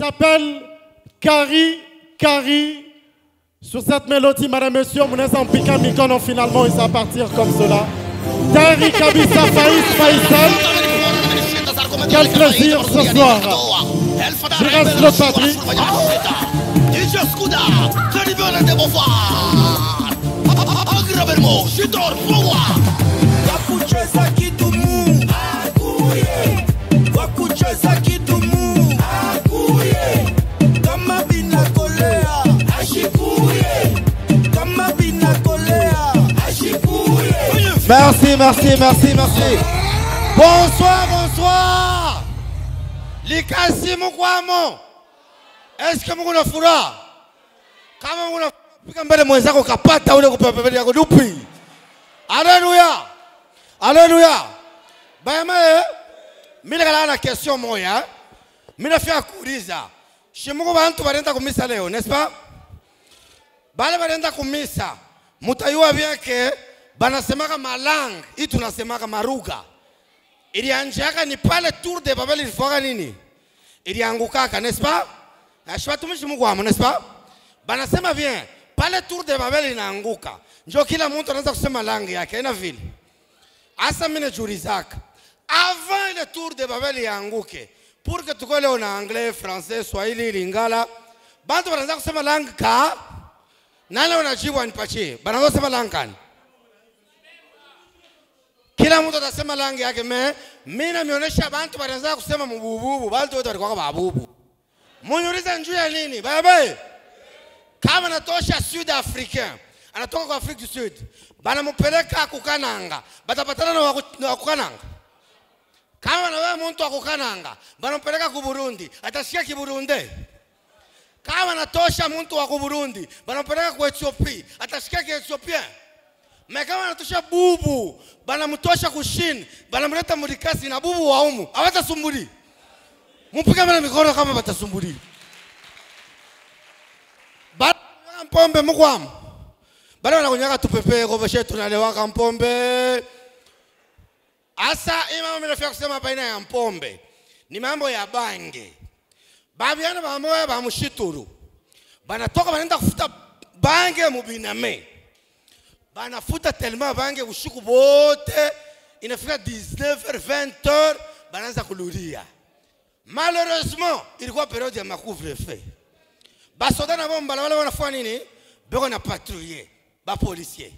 s'appelle Kari Kari. Sur cette mélodie, madame, monsieur, mon en piquant mikono finalement, il va partir comme cela. Kari Kabisa Faïs Faisal. Quel plaisir ce soir. Je reste le padri. DJ Skuda, Caribbean de Beauvoir. Agravermo, Merci, merci, merci, merci. Bonsoir, bonsoir. Likasi mukwamo. Est-ce que mko na furaha? Kama mko na fika mbele mwenzako kapata ule kupepa pembeni yako dupi. Haleluya. Haleluya. Bayama eh? Mimi kala na question moya. Mimi nafika kuuliza. Shimuko bantu barenda kumisa leo, n'est-ce pas? Bale barenda kumisa. Mutayua bien que banasemaka malang, hii tunasemaka maruga. Ilianjaka ni pale Tour de Babel ilifaka nini? Iliangukaka, n'est-ce pas? Ashwatumishi Mungu wamo, n'est-ce pas? Banasema bien, pale Tour de Babel inaanguka. Njo kila mtu anaweza kusema langi yake, ina vile. Asa mimi najiulizaka. Avant ile Tour de Babel ianguke, pour que tuko leo na anglais, français, swahili, lingala, bantu banaweza kusema langi ka nani wanajibu anipatie? banaweza kusema langi kani? Mtu atasema langi yake me mimi namionyesha bantu wanaanza kusema mbububu, bantu wote walikuwa babubu. Munyuliza njuu ya nini? Baba kama natosha sud africain anatoka kwa du sud banamupeleka kukananga batapatana na waku- na wakukananga kama na wewe mtu akukananga banampeleka ku Burundi atasikia kiburunde kama natosha mtu wa ku Burundi banampeleka ku Ethiopia atasikia kiethiopien me anatosha natosha bubu banamtosha kushini banamleta murikasi na bubu wa umu awatasumbuli mupige mana mikono kama batasumbuli Bana mpombe mukwamu. Bana wanakunyaka tupepeko veshe tunalewaka mpombe. Asa imamo minafika kusema baina ya mpombe ni mambo ya bange. Babiana bamoya bamushituru banatoka banaenda kufuta bange mubiname banafuta tellement bange usiku bote. Inafika 19h 20h banaanza kululia malheureusement ilikuwa periode ya macouvre feu basoda na bomba wale wanafanya nini? Beko na patrouille ba policier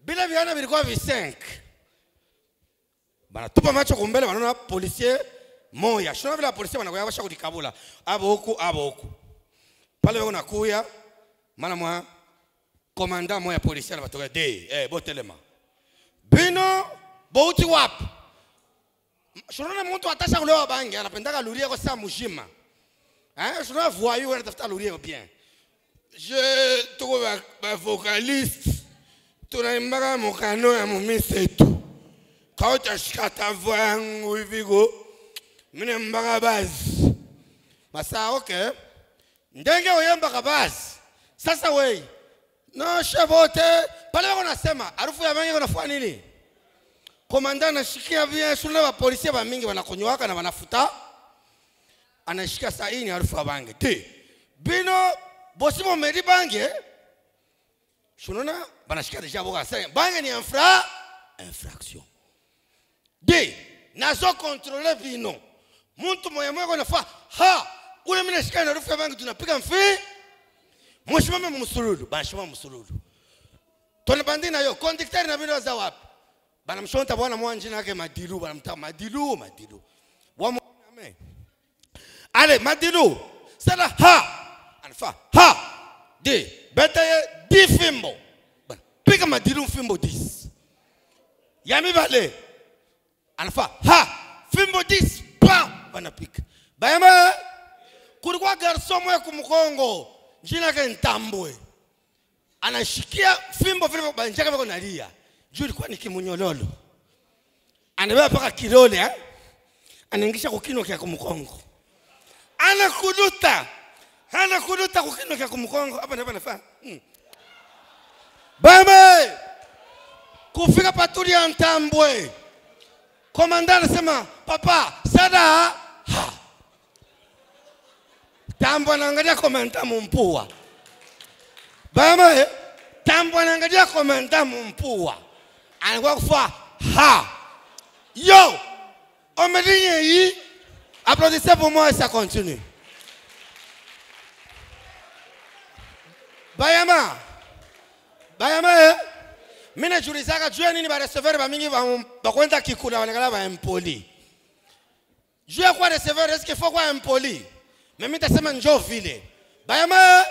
bila viana vilikuwa vi 5 banatupa macho kumbele wanaona policier moya. Shona vile policier wanakuya basha kulikabula abo huku abo huku. Pale wako nakuya mana mwa komanda moya policier batoka de eh botelema bino bouti wapi shona mtu atasha kulewa bangi anapendaka luria kwa saa mujima eh shona voyou anatafuta luria bien. Je tuko ba, ba vocaliste tunaimbaka mukano ya mumisetu kautashikata voix yangu hiviko mine mbaka bazi masa okay ndenge uyembaka bazi sasa wei noshe wote pale wako nasema harufu ya mengi wanafua nini? Komanda anashikia vya shule wa polisi wa mingi wanakunywaka na wanafuta anashika saini harufu ya bange ti bino bosi meri bange. shunona banashika deja boka saini. Bange ni infra infraction. De nazo kontrole bino. Muntu moya moya konafa ha! Ule mina nashika na harufu ya bange tunapiga mfi mshimame msululu banashima msululu tona bandi nayo conducteur na bino za wapi? Bana mshonta bwana mwanje nake madilu bana mta madilu madilu. Wa amen. Ale madilu. Sala ha! Anfa ha! De betaye di fimbo. Bana, piga madilu fimbo dis. Yami bale Anfa ha! Fimbo dis pa banapika bayama kulikuwa garso moya kumkongo jina lake ntambwe anashikia fimbo vile banjaka viko nalia juu ilikuwa ni kimunyololo. Anabeba mpaka kilole eh? anaingisha kukino kya kumkongo. Anakuduta anakuduta kukino kya kumkongo. Hapa ndipo nafaa. Mm. bame kufika patuli ya ntambwe. Komanda anasema papa sada tambo anaangalia komenta mumpua bama eh, tambo anaangalia komenta mumpua anakuwa kufa ha. Yo on yi applaudissez pour moi et ça continue. Bayama bayama eh mi najiulizaka juu ya nini bareseveri bamingi ba- bakwenda kikula banekala baimpoli juu ya kuwa reseveri eske fo kuwa impoli me nitasema njoo njo vile bayama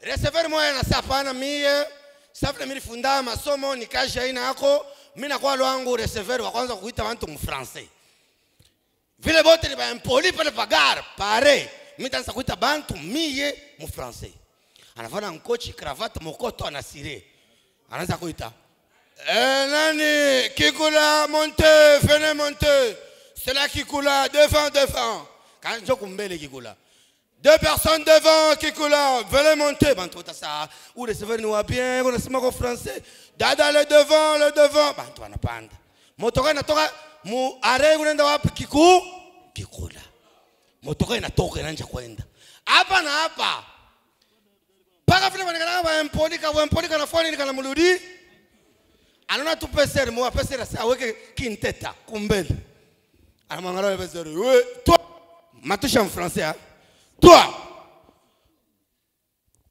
receveur moya anasema hapana miye safule milifunda masomo nikaji aina yako mimi nakuwa lwangu receveur wa kwanza kuita bantu mufrancais vile bote ni baimpoli pale pagare pare. Mimi tanisa kuita bantu miye mufrancais anavana nkochi cravate mokoto anasire anaanza kuita. Eh, nani? Kikula monte venez monte. Cela kikula devant devant deux personnes devant kikula venez monter bantu watasa ou receveur ni wa bien unasema kwa français. Dada le devant le devant. Bantu wanapanda motoka inatoka mu are unaenda wapi kiku kikula motoka inatoka inaanza kwenda hapa na hapa mpaka vile vanekana vaempolika vaempolika nafoni nikanamuludi anaona tu peseri moa peseri asi aweke kinteta kumbele. Anamwangalia peseri we toi matusha mfrançais hein? toi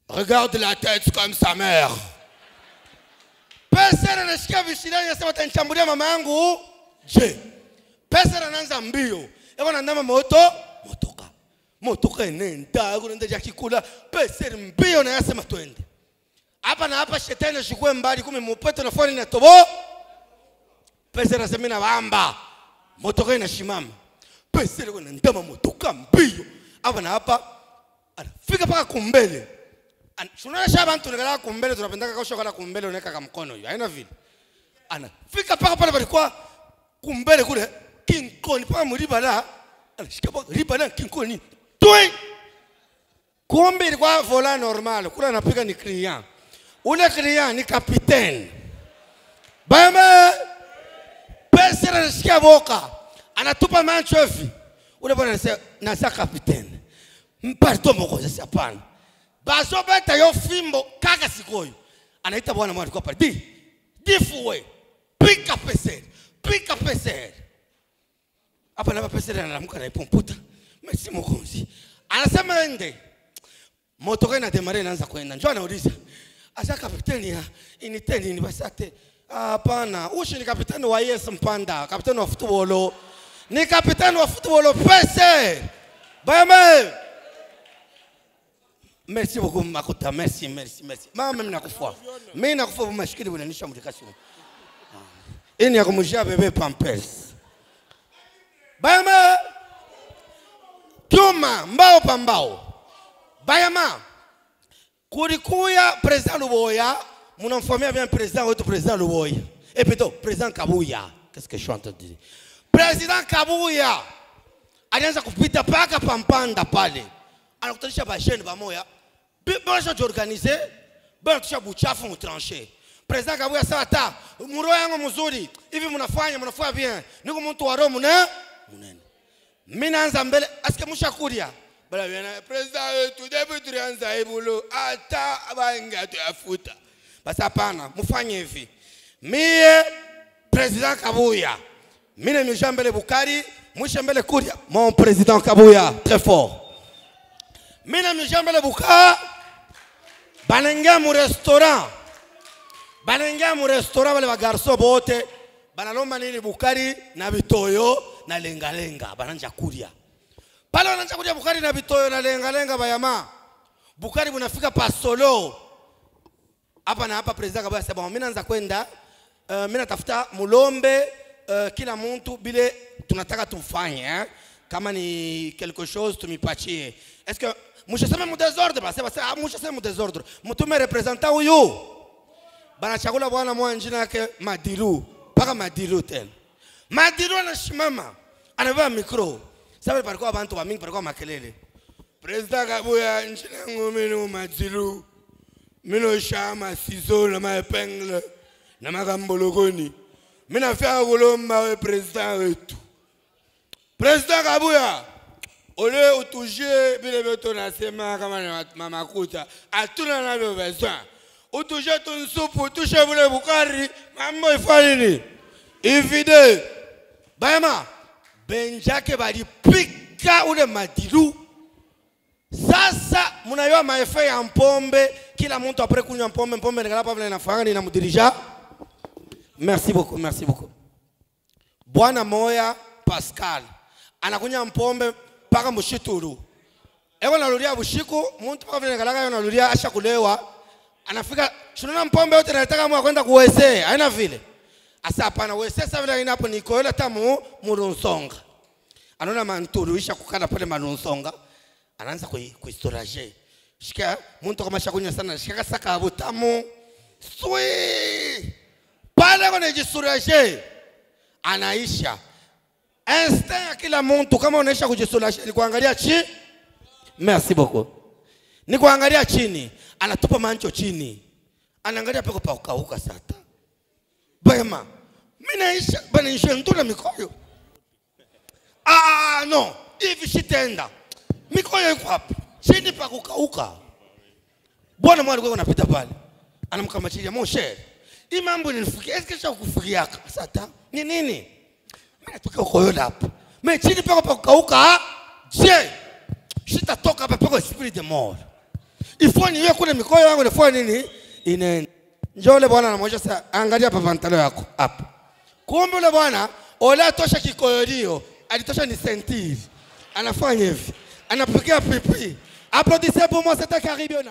regarde la tête comme sa mère. Peseri anashika vishilani anasema tanichambulia mama yangu. Je peseri anaanza mbio. Eko nandama moto motoka. Motoka enenda kunenda jakikula. Peseri mbio na yasema twende. Hapa na hapa shetani ashikue mbali kumi mupeto na foni na tobo. Peseri asema na bamba motoka inashimama peseri kuna ndama motoka mbio hapa na hapa anafika mpaka kumbele. Tunaonyesha bantu nikala kumbele tunapendaka kausha kala kumbele unaweka ka mkono hiyo haina vile. Anafika mpaka pale palikuwa kumbele kule kinkoni mpaka mliba la anashika mpaka riba la kinkoni. Tui! Kumbe ilikuwa vola normal kule anapiga ni client. Ule client ni kapiteni bama pesa anashikia boka anatupa macho hivi. Ule bwana anasema nasa kapiteni. Mparto moko. Sasa hapana. Bazobeta yo fimbo kaka sikoyo. Anaita bwana mwana kwa pale di difuwe pika peseri pika peseri. Hapa na peseri anaamka na ipomputa mesi mokonzi. Anasema ende motoka inademare inaanza kwenda njoo anauliza asa kapiteni ya initeni ni basate? Hapana. Ushi ni kapiteni wa yes mpanda kapiteni wa futbolo ni kapiteni wa futbolo pese bayame merci beaucoup makuta merci merci merci mama mimi nakufa mimi nakufa bumashikiri bunanisha mulikasi ini ya kumujia bebe pampers. Bayama kyuma mbao pa mbao. Bayama kulikuya president luboya munamfamia bien president wetu president luboya. Et plutôt president kabuya. Qu'est-ce que je suis en train de dire president kabuya alianza kupita paka pampanda pale. Anakutanisha bajene bamoya bonasha jiorganize banatusha buchafu mutranche president kabuya sawa ta muro yangu mzuri. Hivi mnafanya mnafanya bien. Niko mtu wa roho muna munene. Mimi naanza mbele aske mushakuria bala bena president wetu debu tulianza ibulo hata banga tuyafuta basi hapana mfanye hivi. Mie president kabuya mine mi mbele bukari mwisha mbele kuria mon président kabuya très fort. Mine mi mbele buka banenge mu restaurant. Banenge mu restaurant bale bagarso bote banalomba nini bukari na bitoyo na lengalenga bananja kuria. Pale wananja kuria bukari na bitoyo na lengalenga bayama. Bukari bunafika pasolo hapa na hapa president Kabuya sema mimi naanza kwenda uh, mimi natafuta mulombe uh, kila mtu bile tunataka tufanye eh? kama ni quelque chose tumipatie est-ce que mushasema mu désordre? Basi basi ah, mushasema mu désordre. Mtume representa huyu banachagula bwana mwa njina yake madilu mpaka madilu tena madilu anasimama anavaa mikro. Sababu palikuwa bantu bamingi palikuwa makelele. President kabuya njina yangu mimi Madiru. Mino shama sizo na mapengle na makambolokoni mina fya kulomba we president wetu. President kabuya ole utuje vile vyote unasema kama ni ma- mamakuta hatuna navyo besoin utuje tu nsupu utushe vile bukari mambo ifanye nini ivide bayama benjake balipika ule madilu sasa mnayua maefe ya mpombe kila mtu apre kunywa mpombe mpombe nikalapa vile nafanga inamudirija merci beaucoup merci beaucoup. Bwana moya pascal. Anakunya mpombe mpaka mushituru. Eko nalulia bushiku muntu mpaka vile ngalaka yo nalulia asha kulewa. Anafika shunona mpombe yote naletaka mwa kwenda kuwese haina vile. Asa hapana wese sa vile inapo niko ile tamu murunsonga anaona manturu isha kukala pale marunsonga anaanza kui- kuistoraje shika muntu kama shakunya sana shika saka butamu swi pale kwenye jisuraje anaisha. Instinct ya kila mtu kama unaisha kujisurashe ni kuangalia chi? Merci beaucoup ni kuangalia chini. Anatupa mancho chini. Anaangalia peko pa ukauka sata bema mimi naisha. Bana nishentuna mikoyo. Ah no. Hivi shitenda. Mikoyo iko wapi? Chini pa kukauka. Bwana mwana alikuwa anapita pale. Anamkamachilia moshe hii mambo nilifikia eske sha kufikiriaka sata ni nini? Natoka ukoyola hapo. Mimi chini pako pa kukauka ah? je sitatoka hapa pako spirit de mort. Ifo niwe kule mikoyo yangu nifanye nini? Inaenda njoo ule bwana anamwonyesha sasa angalia hapa pantalo yako hapa kumbe ule bwana ole atosha kikoyorio alitosha ni sentiri anafanya hivi. Anapigia pipi. Applaudissez pour moi c'était Caribiona